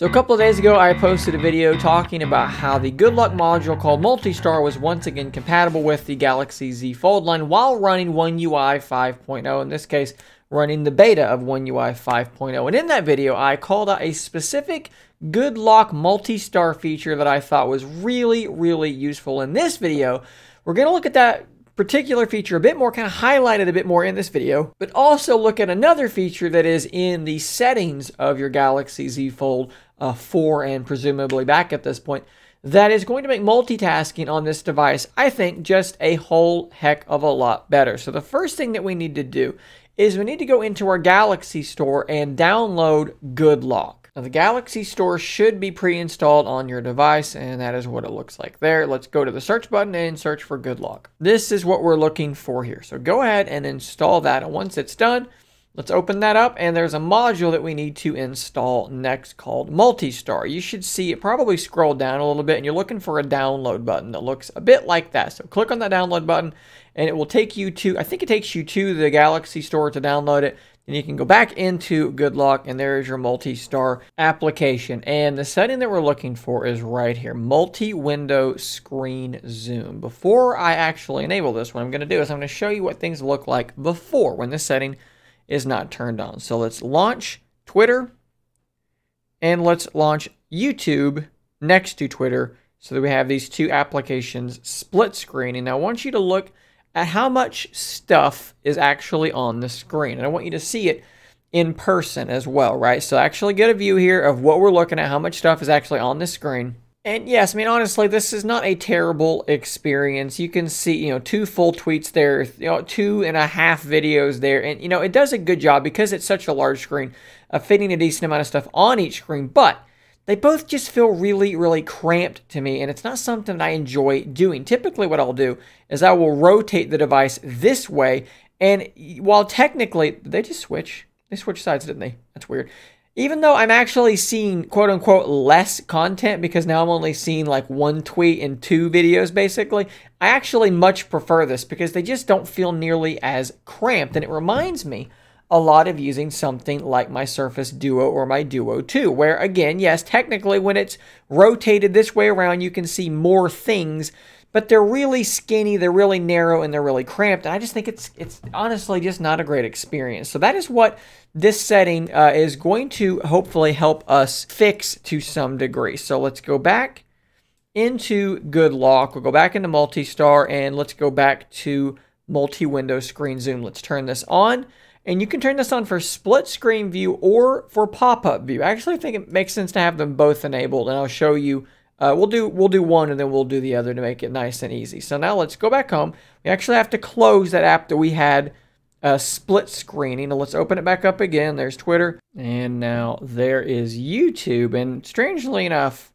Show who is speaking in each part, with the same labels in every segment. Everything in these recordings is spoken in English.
Speaker 1: So a couple of days ago, I posted a video talking about how the Good Lock module called Multistar was once again compatible with the Galaxy Z Fold line while running One UI 5.0. In this case, running the beta of One UI 5.0. And in that video, I called out a specific Good Lock Multistar feature that I thought was really, really useful. In this video, we're going to look at that particular feature a bit more, kind of highlighted a bit more in this video, but also look at another feature that is in the settings of your Galaxy Z Fold uh, 4 and presumably back at this point that is going to make multitasking on this device, I think, just a whole heck of a lot better. So the first thing that we need to do is we need to go into our Galaxy Store and download Good Lock. Now, the Galaxy Store should be pre-installed on your device, and that is what it looks like there. Let's go to the search button and search for Good Lock. This is what we're looking for here. So go ahead and install that, and once it's done, let's open that up, and there's a module that we need to install next called Multistar. You should see it probably scroll down a little bit, and you're looking for a download button that looks a bit like that. So click on that download button, and it will take you to, I think it takes you to the Galaxy Store to download it. And you can go back into Good Lock, and there is your multi-star application. And the setting that we're looking for is right here, multi-window screen zoom. Before I actually enable this, what I'm going to do is I'm going to show you what things look like before when this setting is not turned on. So let's launch Twitter, and let's launch YouTube next to Twitter so that we have these two applications split screen. And I want you to look at how much stuff is actually on the screen. And I want you to see it in person as well, right? So actually get a view here of what we're looking at, how much stuff is actually on the screen. And yes, I mean, honestly, this is not a terrible experience. You can see, you know, two full tweets there, you know, two and a half videos there. And, you know, it does a good job because it's such a large screen of fitting a decent amount of stuff on each screen. But they both just feel really, really cramped to me, and it's not something that I enjoy doing. Typically, what I'll do is I will rotate the device this way, and while technically, they just switch? They switch sides, didn't they? That's weird. Even though I'm actually seeing quote unquote less content because now I'm only seeing like one tweet and two videos basically, I actually much prefer this because they just don't feel nearly as cramped. And it reminds me a lot of using something like my Surface Duo or my Duo 2, where again, yes, technically when it's rotated this way around, you can see more things, but they're really skinny, they're really narrow, and they're really cramped. And I just think it's it's honestly just not a great experience. So that is what this setting uh, is going to hopefully help us fix to some degree. So let's go back into Good Lock. We'll go back into multi-star and let's go back to multi-window screen zoom. Let's turn this on. And you can turn this on for split screen view or for pop-up view. I actually think it makes sense to have them both enabled, and I'll show you. Uh, we'll do we'll do one and then we'll do the other to make it nice and easy. So now let's go back home. We actually have to close that app that we had uh, split screening. let's open it back up again. There's Twitter, and now there is YouTube. And strangely enough,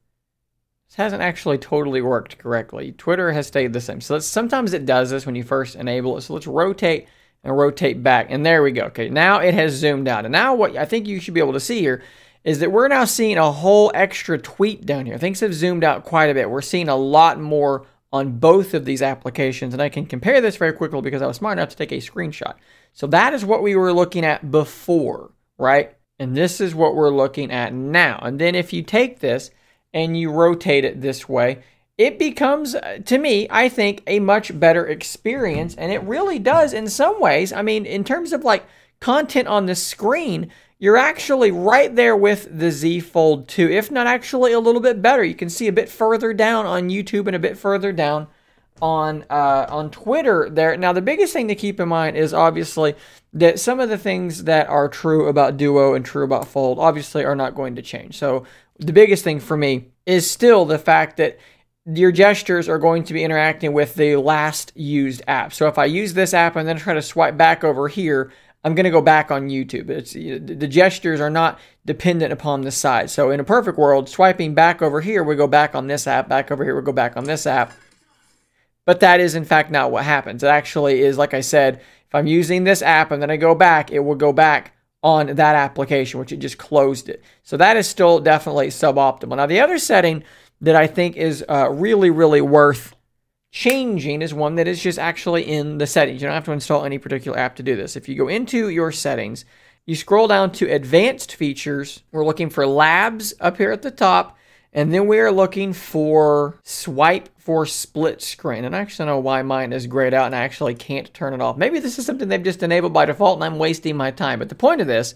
Speaker 1: this hasn't actually totally worked correctly. Twitter has stayed the same. So sometimes it does this when you first enable it. So let's rotate and rotate back. And there we go. Okay, now it has zoomed out. And now what I think you should be able to see here is that we're now seeing a whole extra tweet down here. Things have zoomed out quite a bit. We're seeing a lot more on both of these applications. And I can compare this very quickly because I was smart enough to take a screenshot. So that is what we were looking at before, right? And this is what we're looking at now. And then if you take this and you rotate it this way, it becomes, uh, to me, I think, a much better experience. And it really does in some ways. I mean, in terms of like content on the screen, you're actually right there with the Z Fold 2, if not actually a little bit better. You can see a bit further down on YouTube and a bit further down on uh, on Twitter there. Now, the biggest thing to keep in mind is obviously that some of the things that are true about Duo and true about Fold obviously are not going to change. So the biggest thing for me is still the fact that your gestures are going to be interacting with the last used app. So if I use this app and then try to swipe back over here, I'm going to go back on YouTube. It's, the gestures are not dependent upon the size. So in a perfect world, swiping back over here, we go back on this app, back over here, we go back on this app. But that is in fact not what happens. It actually is, like I said, if I'm using this app and then I go back, it will go back on that application, which it just closed it. So that is still definitely suboptimal. Now the other setting that I think is uh, really, really worth changing is one that is just actually in the settings. You don't have to install any particular app to do this. If you go into your settings You scroll down to advanced features. We're looking for labs up here at the top. And then we are looking for swipe for split screen. And I actually don't know why mine is grayed out and I actually can't turn it off. Maybe this is something they've just enabled by default and I'm wasting my time. But the point of this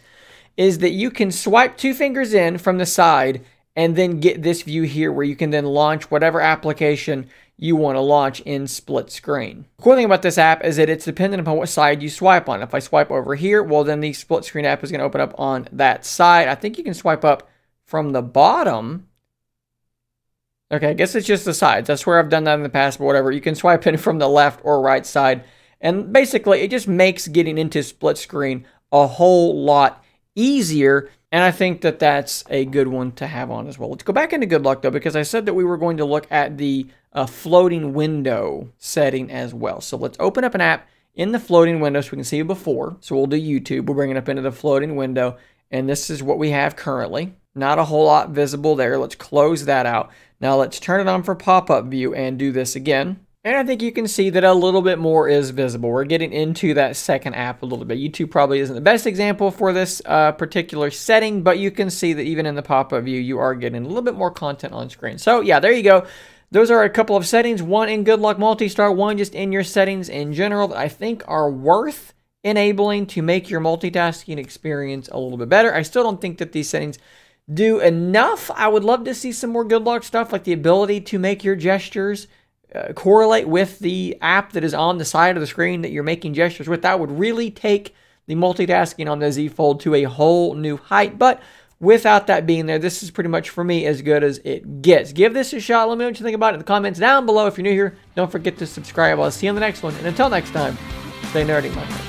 Speaker 1: is that you can swipe two fingers in from the side and then get this view here where you can then launch whatever application you want to launch in split screen. The cool thing about this app is that it's dependent upon what side you swipe on. If I swipe over here, well then the split screen app is going to open up on that side. I think you can swipe up from the bottom Okay, I guess it's just the sides. That's where I've done that in the past, but whatever. You can swipe in from the left or right side. And basically, it just makes getting into split screen a whole lot easier. And I think that that's a good one to have on as well. Let's go back into Good Lock though, because I said that we were going to look at the uh, floating window setting as well. So let's open up an app in the floating window so we can see it before. So we'll do YouTube. We'll bring it up into the floating window. And this is what we have currently. Not a whole lot visible there. Let's close that out. Now let's turn it on for pop-up view and do this again. And I think you can see that a little bit more is visible. We're getting into that second app a little bit. YouTube probably isn't the best example for this uh, particular setting, but you can see that even in the pop-up view, you are getting a little bit more content on screen. So yeah, there you go. Those are a couple of settings, one in Good Lock Multistar, one just in your settings in general that I think are worth enabling to make your multitasking experience a little bit better. I still don't think that these settings do enough. I would love to see some more Good Lock stuff, like the ability to make your gestures uh, correlate with the app that is on the side of the screen that you're making gestures with. That would really take the multitasking on the Z Fold to a whole new height. But without that being there, this is pretty much for me as good as it gets. Give this a shot. Let me know what you think about it in the comments down below. If you're new here, don't forget to subscribe. I'll see you on the next one. And until next time, stay nerdy, my friends.